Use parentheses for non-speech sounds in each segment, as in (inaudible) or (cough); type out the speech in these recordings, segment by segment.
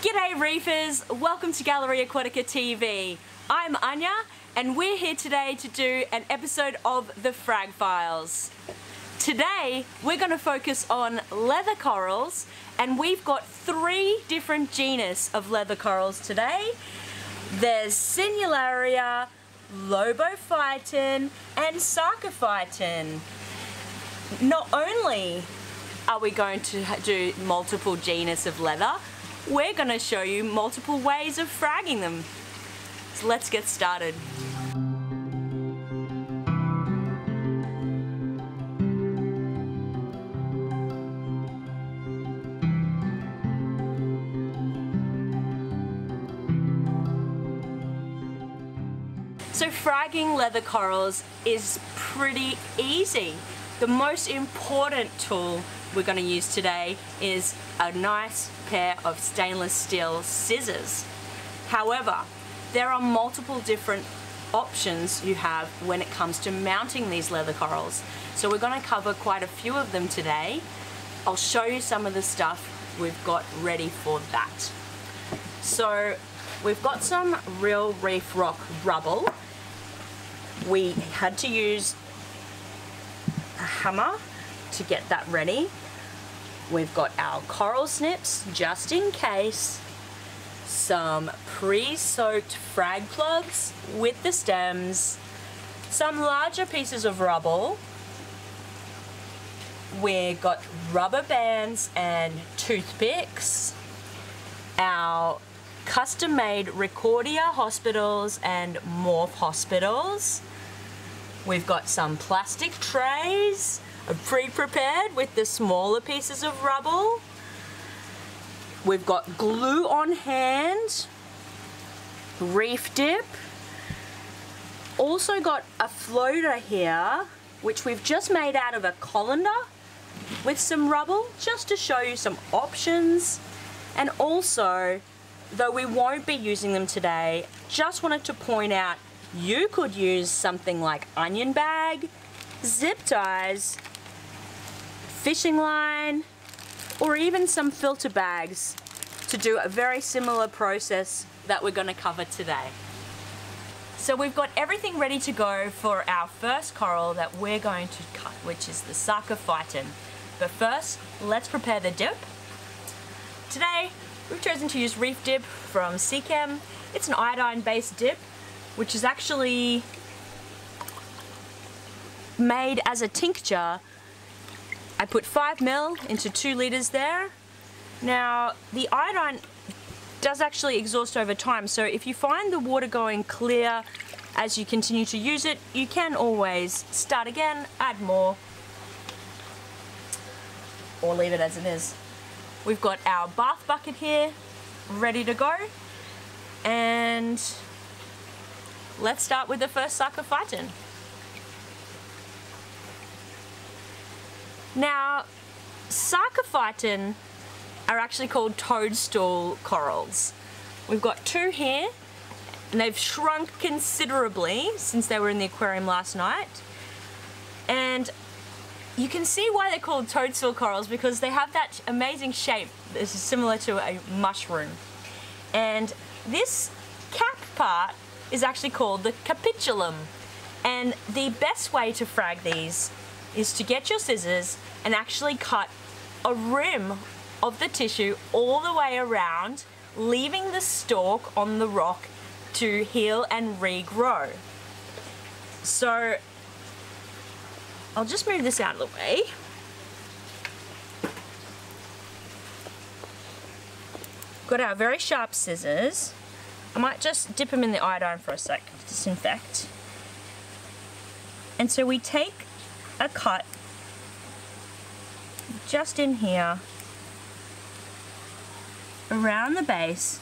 G'day reefers, welcome to Gallery Aquatica TV. I'm Ania and we're here today to do an episode of the Frag Files. Today we're going to focus on leather corals and we've got three different genus of leather corals today. There's Sinularia, Lobophyton and Sarcophyton. Not only are we going to do multiple genus of leather, we're going to show you multiple ways of fragging them. So let's get started. So fragging leather corals is pretty easy. The most important tool we're going to use today is a nice pair of stainless steel scissors. However, there are multiple different options you have when it comes to mounting these leather corals. So we're going to cover quite a few of them today. I'll show you some of the stuff we've got ready for that. So we've got some real reef rock rubble. We had to use a hammer to get that ready. We've got our coral snips just in case, some pre-soaked frag plugs with the stems, some larger pieces of rubble, we've got rubber bands and toothpicks, our custom-made Ricordea hospitals and Morph hospitals, we've got some plastic trays, pre-prepared with the smaller pieces of rubble. We've got glue on hand, reef dip, also got a floater here which we've just made out of a colander with some rubble just to show you some options. And also though we won't be using them today just wanted to point out you could use something like onion bag, zip ties fishing line, or even some filter bags to do a very similar process that we're going to cover today. So we've got everything ready to go for our first coral that we're going to cut, which is the Sarcophyton. But first, let's prepare the dip. Today, we've chosen to use Reef Dip from Seachem. It's an iodine-based dip, which is actually made as a tincture I put 5 mil into 2 litres there. Now, the iodine does actually exhaust over time, so if you find the water going clear as you continue to use it, you can always start again, add more, or leave it as it is. We've got our bath bucket here, ready to go, and let's start with the first Sarcophyton. Now, Sarcophyton are actually called toadstool corals. We've got two here, and they've shrunk considerably since they were in the aquarium last night. And you can see why they're called toadstool corals because they have that amazing shape that is similar to a mushroom. And this cap part is actually called the capitulum. And the best way to frag these is to get your scissors and actually cut a rim of the tissue all the way around, leaving the stalk on the rock to heal and regrow. So I'll just move this out of the way. Got our very sharp scissors. I might just dip them in the iodine for a sec, disinfect. And so we take a cut just in here around the base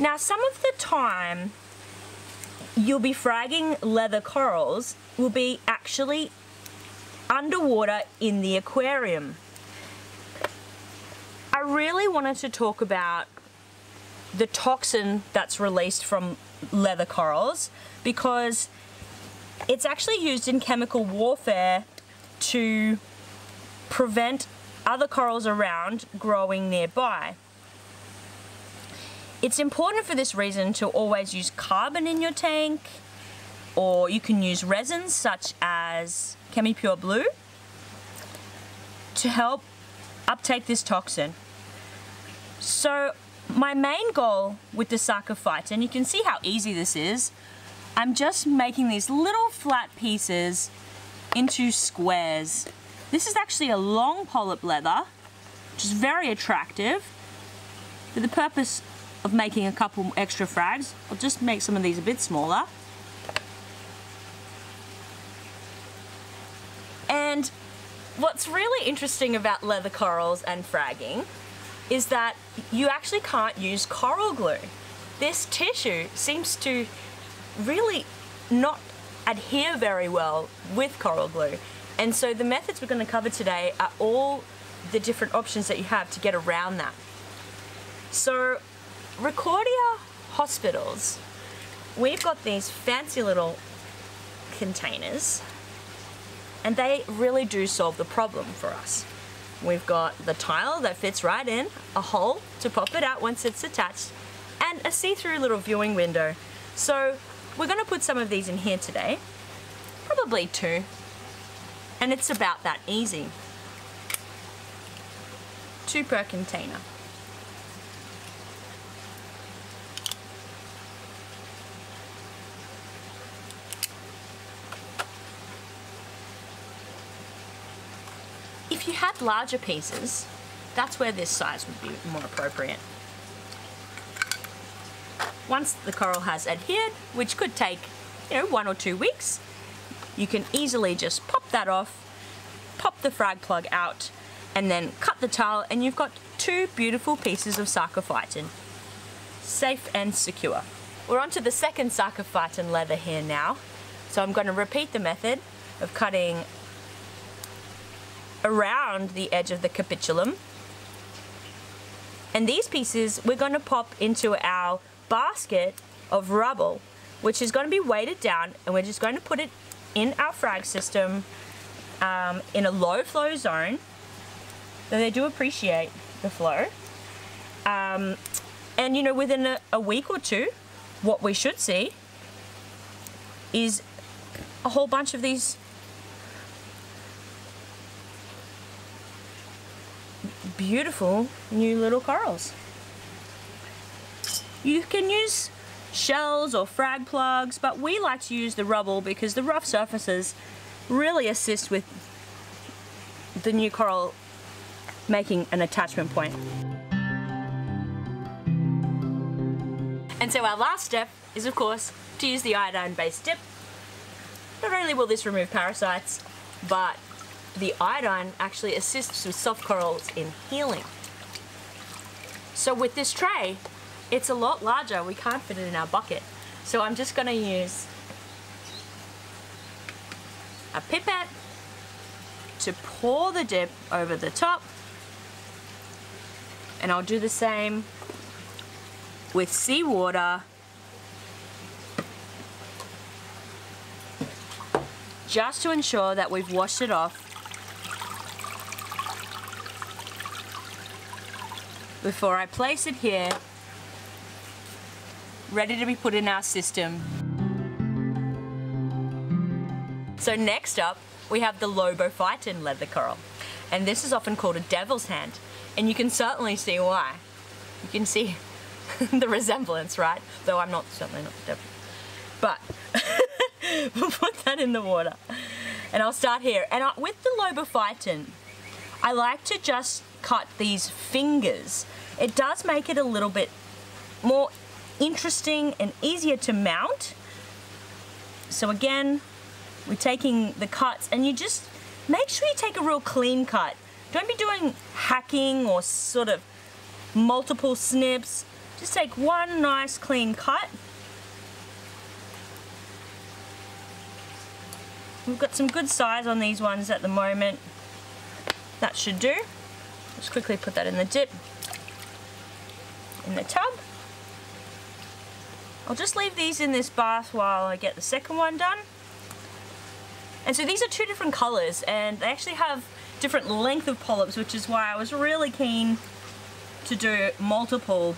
Now some of the time you'll be fragging leather corals will be actually underwater in the aquarium. I really wanted to talk about the toxin that's released from leather corals because it's actually used in chemical warfare to prevent other corals around growing nearby. It's important for this reason to always use carbon in your tank or you can use resins such as ChemiPure Blue to help uptake this toxin. So my main goal with the Sarcophyton, you can see how easy this is, I'm just making these little flat pieces into squares. This is actually a long polyp leather, which is very attractive. For the purpose of making a couple extra frags, I'll just make some of these a bit smaller. And what's really interesting about leather corals and fragging is that you actually can't use coral glue. This tissue seems to really not adhere very well with coral glue. And so the methods we're going to cover today are all the different options that you have to get around that. So Ricordea hospitals, we've got these fancy little containers and they really do solve the problem for us. We've got the tile that fits right in, a hole to pop it out once it's attached, and a see-through little viewing window. So we're going to put some of these in here today, probably two, and it's about that easy. Two per container. If you had larger pieces, that's where this size would be more appropriate. Once the coral has adhered, which could take, you know, one or two weeks, you can easily just pop that off, pop the frag plug out, and then cut the tile, and you've got two beautiful pieces of sarcophyton. Safe and secure. We're on to the second sarcophyton leather here now. So I'm going to repeat the method of cutting around the edge of the capitulum. And these pieces we're going to pop into our basket of rubble, which is going to be weighted down, and we're just going to put it in our frag system um, in a low flow zone. Though they do appreciate the flow. Um, and you know, within a, a week or two, what we should see is a whole bunch of these beautiful new little corals. You can use shells or frag plugs, but we like to use the rubble because the rough surfaces really assist with the new coral making an attachment point. And so our last step is of course to use the iodine based dip. Not only will this remove parasites, but the iodine actually assists with soft corals in healing. So with this tray, it's a lot larger. We can't fit it in our bucket. So I'm just going to use a pipette to pour the dip over the top. And I'll do the same with seawater just to ensure that we've washed it off before I place it here ready to be put in our system. So next up, we have the Lobophyton leather coral. And this is often called a devil's hand. And you can certainly see why. You can see (laughs) the resemblance, right? Though I'm not, certainly not the devil. But, (laughs) we'll put that in the water. And I'll start here. And I, with the Lobophyton, I like to just cut these fingers. It does make it a little bit more interesting and easier to mount. So again, we're taking the cuts and you just make sure you take a real clean cut. Don't be doing hacking or sort of multiple snips. Just take one nice clean cut. We've got some good size on these ones at the moment. That should do. Just quickly put that in the dip, in the tub. I'll just leave these in this bath while I get the second one done. And so these are two different colors and they actually have different length of polyps, which is why I was really keen to do multiple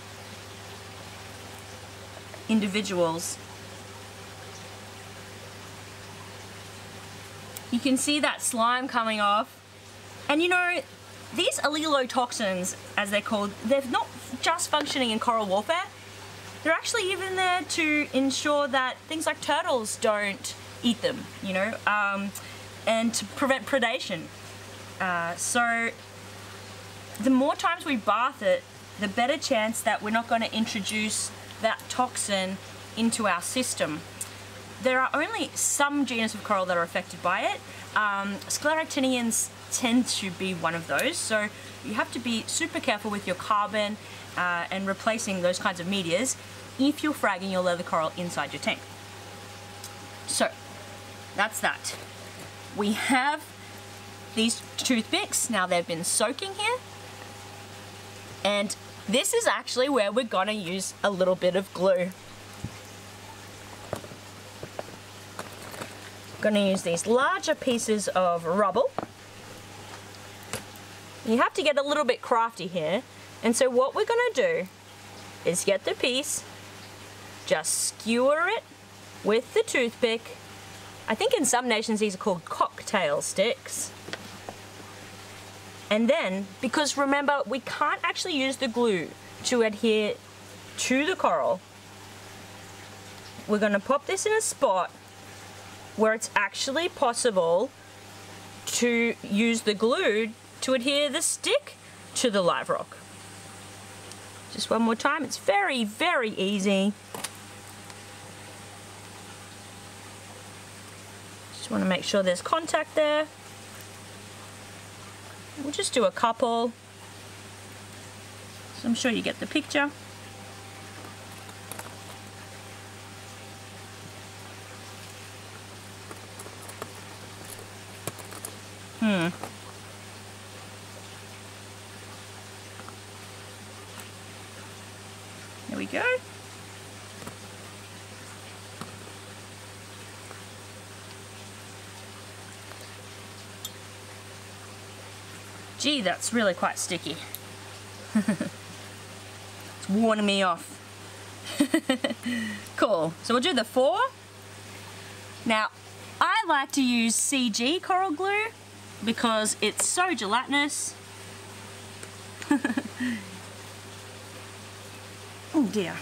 individuals. You can see that slime coming off. And you know, these allelotoxins, as they're called, they're not just functioning in coral warfare. They're actually even there to ensure that things like turtles don't eat them, you know, um, and to prevent predation. Uh, so the more times we bath it, the better chance that we're not going to introduce that toxin into our system. There are only some genus of coral that are affected by it. Um, scleractinians tend to be one of those, so you have to be super careful with your carbon uh, and replacing those kinds of medias if you're fragging your leather coral inside your tank. So, that's that. We have these toothpicks. Now they've been soaking here. And this is actually where we're gonna use a little bit of glue. Gonna use these larger pieces of rubble. You have to get a little bit crafty here. And so what we're gonna do is get the piece, just skewer it with the toothpick. I think in some nations these are called cocktail sticks. And then, because remember, we can't actually use the glue to adhere to the coral, we're going to pop this in a spot where it's actually possible to use the glue to adhere the stick to the live rock. Just one more time, it's very, very easy. Just want to make sure there's contact there. We'll just do a couple. So I'm sure you get the picture. Hmm. There we go. Gee, that's really quite sticky. (laughs) it's warning me off. (laughs) cool. So we'll do the four. Now, I like to use CG coral glue because it's so gelatinous. (laughs) oh dear.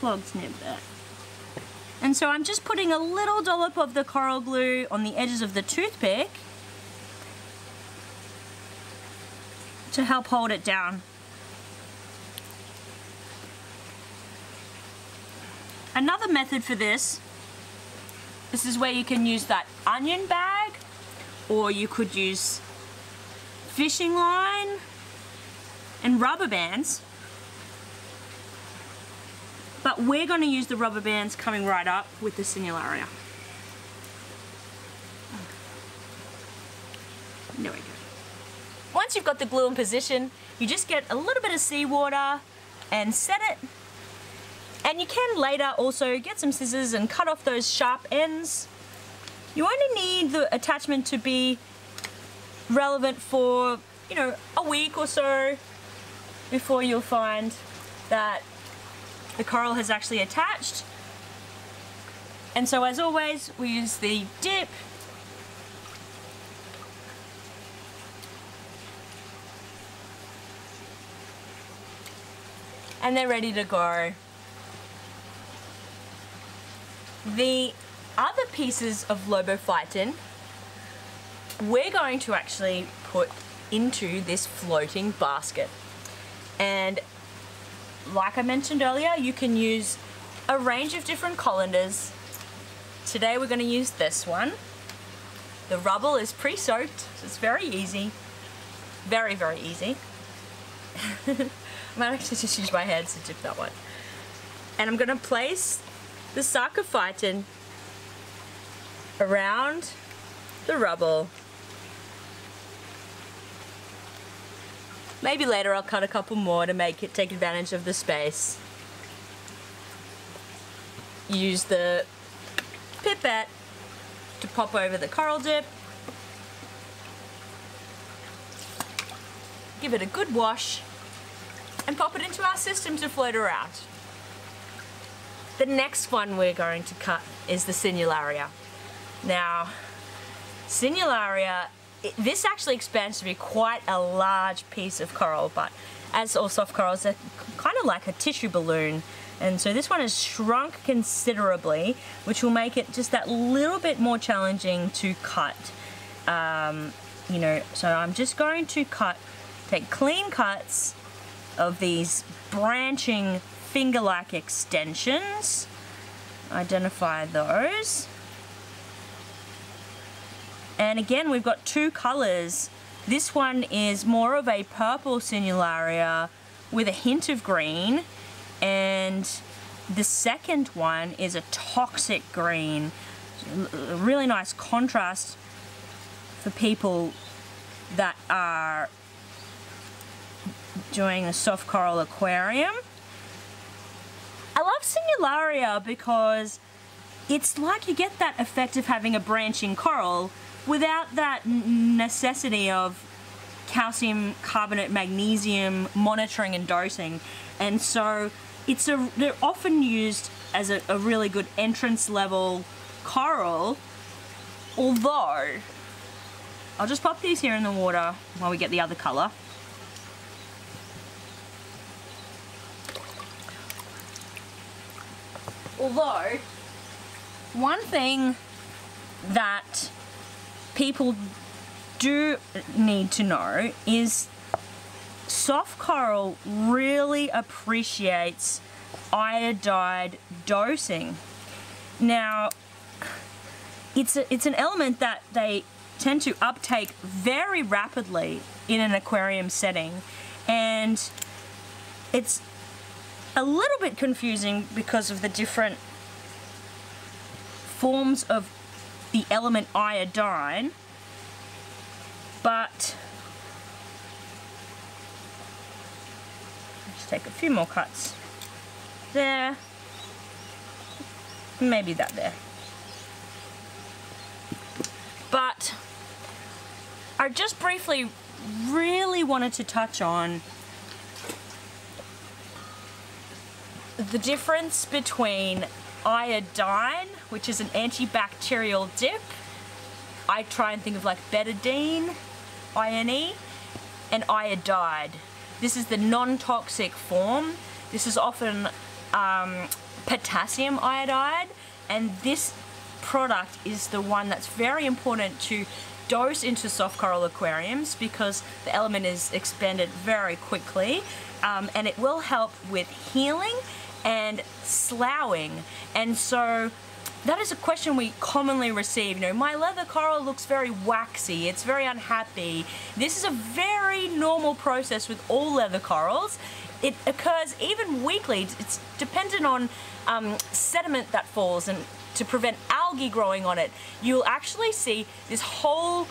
Clogs nib that. And so I'm just putting a little dollop of the coral glue on the edges of the toothpick to help hold it down. Another method for this, this is where you can use that onion bag or you could use fishing line and rubber bands but we're going to use the rubber bands coming right up with the Sinularia. There we go. Once you've got the glue in position, you just get a little bit of seawater and set it. And you can later also get some scissors and cut off those sharp ends. You only need the attachment to be relevant for, you know, a week or so before you'll find that the coral has actually attached. And so as always, we use the dip and they're ready to go. The other pieces of lobophyton we're going to actually put into this floating basket. And like I mentioned earlier, you can use a range of different colanders. Today we're going to use this one. The rubble is pre-soaked, so it's very easy. Very, very easy. (laughs) I might actually just use my hands to dip that one. And I'm going to place the sarcophyton around the rubble Maybe later I'll cut a couple more to make it take advantage of the space. use the pipette to pop over the coral dip. Give it a good wash and pop it into our system to float around. The next one we're going to cut is the Sinularia. Now, Sinularia, it, this actually expands to be quite a large piece of coral, but as all soft corals, they're kind of like a tissue balloon. And so this one has shrunk considerably, which will make it just that little bit more challenging to cut. Um, you know, so I'm just going to cut, take clean cuts of these branching finger-like extensions. Identify those. And again, we've got two colors. This one is more of a purple Sinularia with a hint of green. And the second one is a toxic green. A really nice contrast for people that are doing a soft coral aquarium. I love Sinularia because it's like you get that effect of having a branching coral without that necessity of calcium carbonate magnesium monitoring and dosing. And so it's a they're often used as a, a really good entrance level coral although I'll just pop these here in the water while we get the other color although one thing that people do need to know is soft coral really appreciates iodide dosing. Now, it's, a, it's an element that they tend to uptake very rapidly in an aquarium setting and it's a little bit confusing because of the different forms of the element iodine, but just take a few more cuts there, maybe that there. But I just briefly really wanted to touch on the difference between iodine, which is an antibacterial dip. I try and think of like betadine, INE, and iodide. This is the non-toxic form. This is often um, potassium iodide, and this product is the one that's very important to dose into soft coral aquariums because the element is expended very quickly um, and it will help with healing and sloughing. And so that is a question we commonly receive. You know, my leather coral looks very waxy, it's very unhappy. This is a very normal process with all leather corals. It occurs even weekly. It's dependent on um, sediment that falls and to prevent algae growing on it. You'll actually see this whole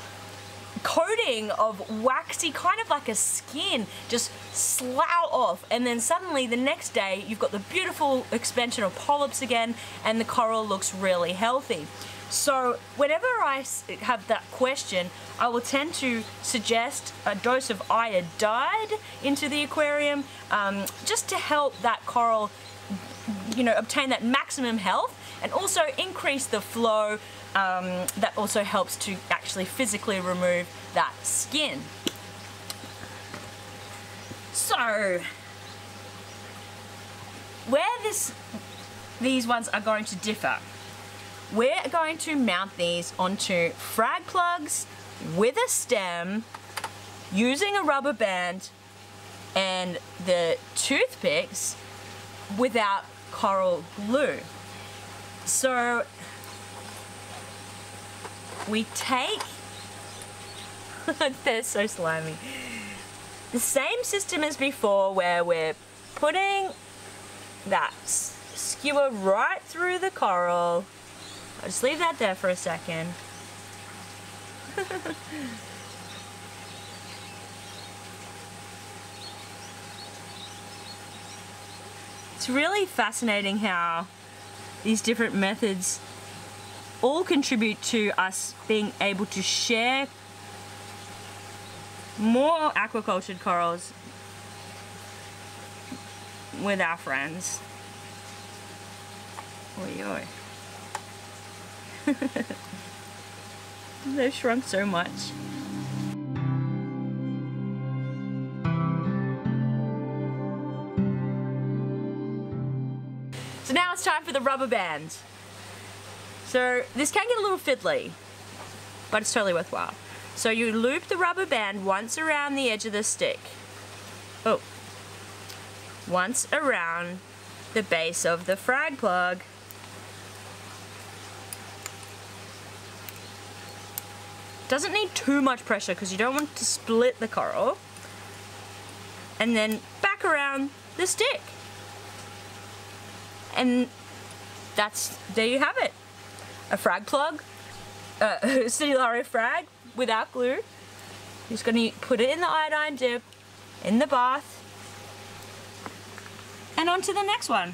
coating of waxy, kind of like a skin, just slough off. And then suddenly the next day, you've got the beautiful expansion of polyps again, and the coral looks really healthy. So whenever I have that question, I will tend to suggest a dose of iodide into the aquarium um, just to help that coral you know, obtain that maximum health and also increase the flow um, that also helps to actually physically remove that skin. So, where this, these ones are going to differ, we're going to mount these onto frag plugs with a stem using a rubber band and the toothpicks without coral glue. So we take, (laughs) they're so slimy, the same system as before where we're putting that skewer right through the coral. I'll just leave that there for a second. (laughs) it's really fascinating how these different methods all contribute to us being able to share more aquacultured corals with our friends. Oi oi. (laughs) They've shrunk so much. So now it's time for the rubber band. So this can get a little fiddly, but it's totally worthwhile. So you loop the rubber band once around the edge of the stick. Oh. Once around the base of the frag plug. Doesn't need too much pressure because you don't want to split the coral. And then back around the stick. And that's, there you have it. A frag plug, uh, (laughs) Sinularia frag without glue. Just gonna put it in the iodine dip, in the bath, and on to the next one.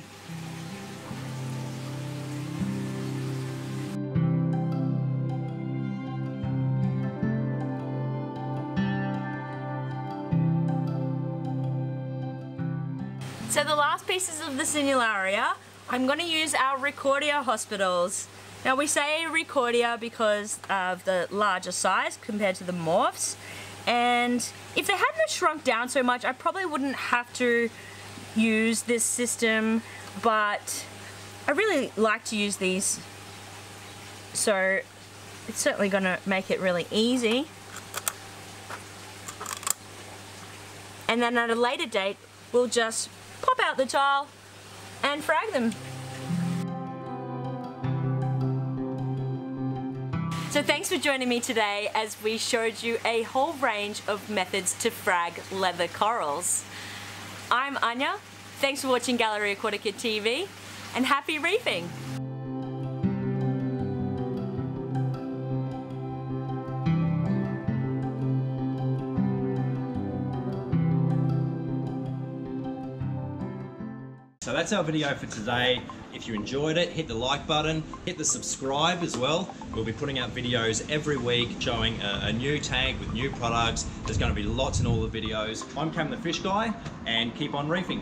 So the last pieces of the Sinularia, I'm going to use our Ricordea hospitals. Now we say Ricordea because of the larger size compared to the morphs. And if they hadn't shrunk down so much, I probably wouldn't have to use this system, but I really like to use these. So it's certainly gonna make it really easy. And then at a later date, we'll just pop out the tile and frag them. So thanks for joining me today as we showed you a whole range of methods to frag leather corals. I'm Ania, thanks for watching Gallery Aquatica TV and happy reefing! So that's our video for today. If you enjoyed it, hit the like button, hit the subscribe as well. We'll be putting out videos every week showing a, a new tank with new products. There's going to be lots in all the videos. I'm Cam the Fish Guy and keep on reefing.